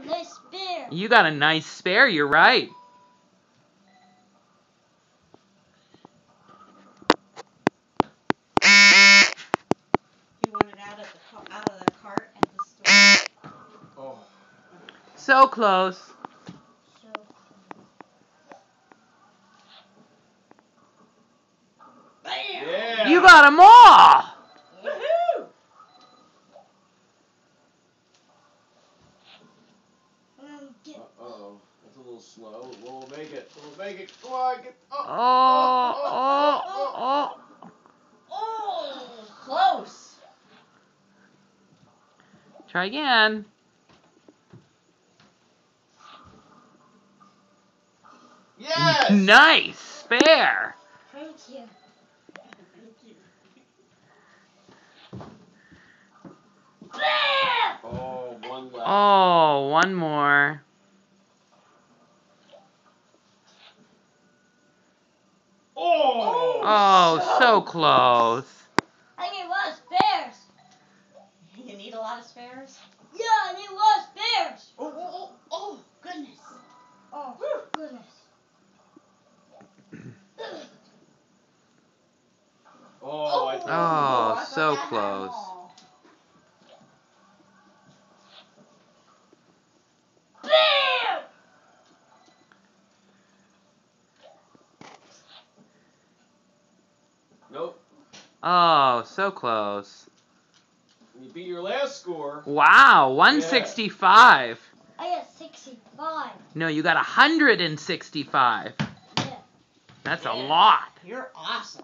a nice spear. You got a nice spare, you're right. You want it out of the out of the cart at the store. Oh. So close. Bam! Yeah. You got them all. Woohoo! um, get Uh oh. That's a little slow. We'll make it. We'll make it. Come on, get. Oh. Oh, oh, oh. Oh, close. Try again. Yes. Nice spare. thank you. Bam! Oh, one left. Oh, one more. Oh. Oh, so close. I need a lot of spares. You need a lot of spares. Yeah, I need a lot of spares. Oh, oh, oh, oh goodness. Oh, goodness. Oh, I Oh, I thought so that had close. all. Bam! Nope. Oh, so close. You beat your last score. Wow, 165. I got 65. No, you got 165. Yeah. That's a lot. You're awesome.